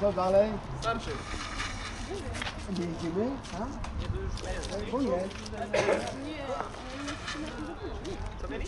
Co dalej? Starczy. Nie jedziemy? A? Bo nie. Co mieli?